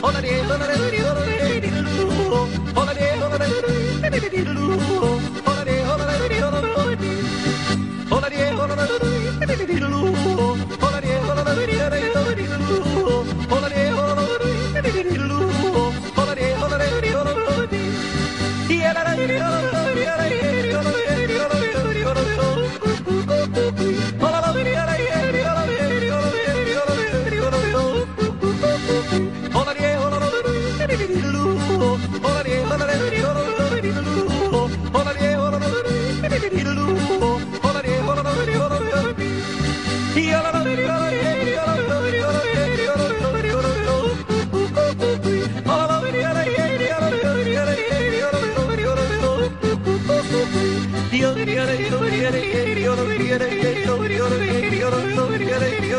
dólares, dólares, dólares.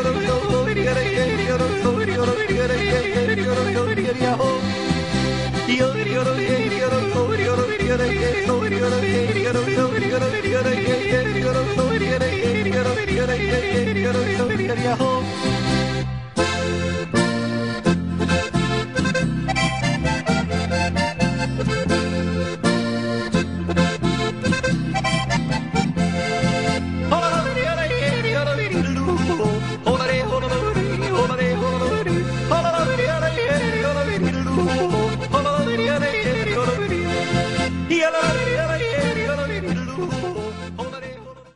Yo Yeah.